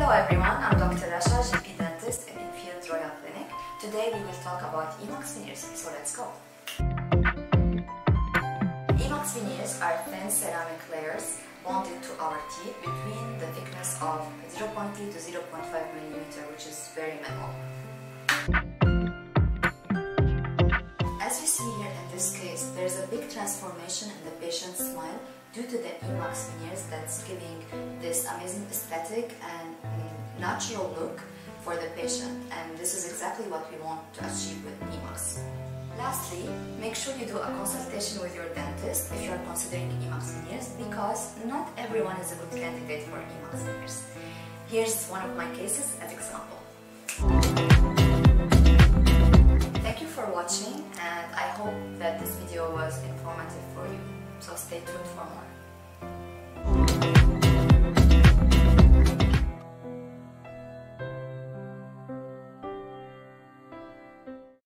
Hello everyone, I'm Dr. Rasha, GP dentist in Enfield Royal Clinic. Today we will talk about Emax veneers, so let's go. Emax veneers are thin ceramic layers bonded to our teeth between the thickness of 0.3 to 0.5 millimeter, which is very minimal. As you see here in this case, there's a big transformation in the patient's smile due to the Emax veneers that's giving this amazing aesthetic and natural look for the patient and this is exactly what we want to achieve with Emax. Lastly, make sure you do a consultation with your dentist if you are considering Emax veneers because not everyone is a good candidate for Emax veneers. Here's one of my cases as example. Thank you for watching and I hope that this video was informative for you. So stay tuned for more.